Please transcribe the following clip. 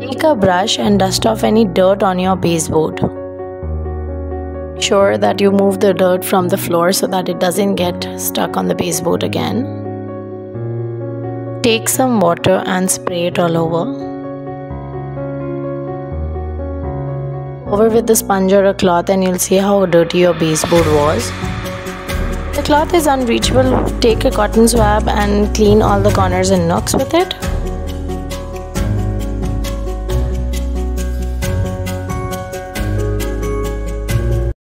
Take a brush and dust off any dirt on your baseboard. Sure that you move the dirt from the floor so that it doesn't get stuck on the baseboard again. Take some water and spray it all over. Over with the sponge or a cloth and you'll see how dirty your baseboard was. The cloth is unreachable. Take a cotton swab and clean all the corners and nooks with it.